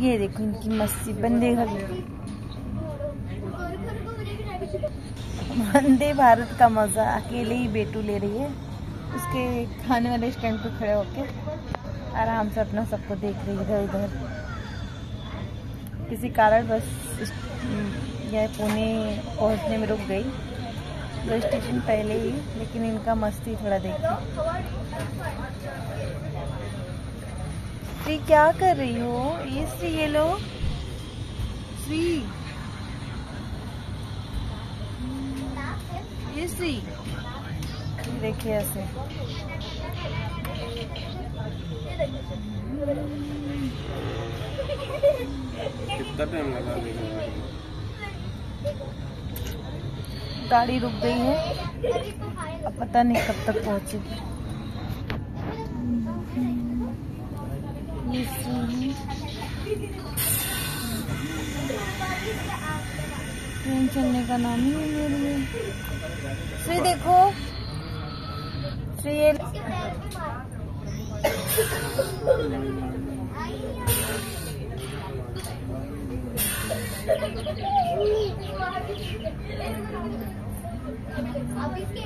ये देखो इनकी मस्ती, बंदे वंदे भारत का मज़ा, अकेले ही बेटू ले रही है। उसके खाने वाले स्टैंड पे खड़े होके आराम से अपना सबको देख रही है इधर उधर। किसी कारण बस यह पुणे पहुँचने में रुक गई। दो स्टेशन पहले ही, लेकिन इनका मस्ती थोड़ा देखिए श्री क्या कर रही हो? ये श्री ये लो। श्री ये श्री देखिए ऐसे। कितना टाइम लगा गाड़ी रुक गई है। अब पता नहीं कब तक पहुंचेगी ये ट्रेन चलने का नाम ही ले रही है। श्री देखो। श्री अब इसके